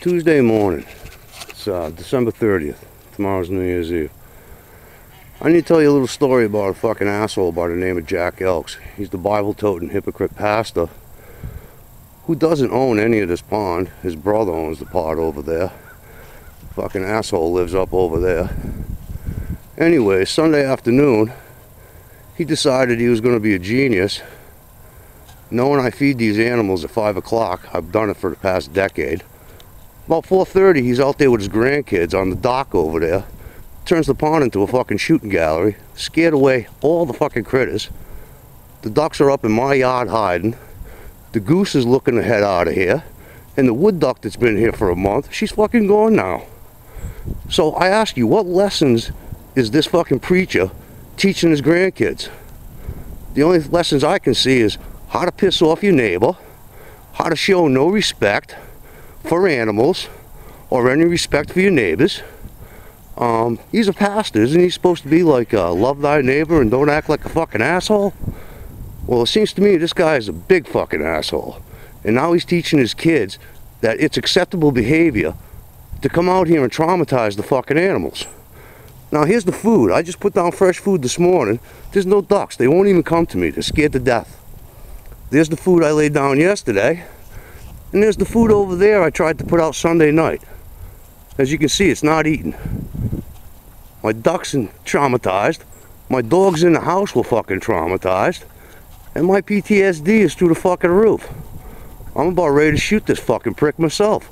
Tuesday morning. It's uh, December 30th. Tomorrow's New Year's Eve. I need to tell you a little story about a fucking asshole by the name of Jack Elkes. He's the Bible-toting hypocrite pastor who doesn't own any of this pond. His brother owns the part over there. Fucking asshole lives up over there. Anyway, Sunday afternoon, he decided he was going to be a genius. Knowing I feed these animals at 5 o'clock, I've done it for the past decade. About 4.30, he's out there with his grandkids on the dock over there. Turns the pond into a fucking shooting gallery. Scared away all the fucking critters. The ducks are up in my yard hiding. The goose is looking to head out of here. And the wood duck that's been here for a month, she's fucking gone now. So I ask you, what lessons is this fucking preacher teaching his grandkids? The only lessons I can see is how to piss off your neighbor, how to show no respect, for animals or any respect for your neighbors. Um, he's a pastor, isn't he supposed to be like, uh, love thy neighbor and don't act like a fucking asshole? Well, it seems to me this guy is a big fucking asshole. And now he's teaching his kids that it's acceptable behavior to come out here and traumatize the fucking animals. Now here's the food. I just put down fresh food this morning. There's no ducks. They won't even come to me. They're scared to death. There's the food I laid down yesterday. And there's the food over there I tried to put out Sunday night. As you can see, it's not eaten. My ducks are traumatized. My dogs in the house were fucking traumatized. And my PTSD is through the fucking roof. I'm about ready to shoot this fucking prick myself.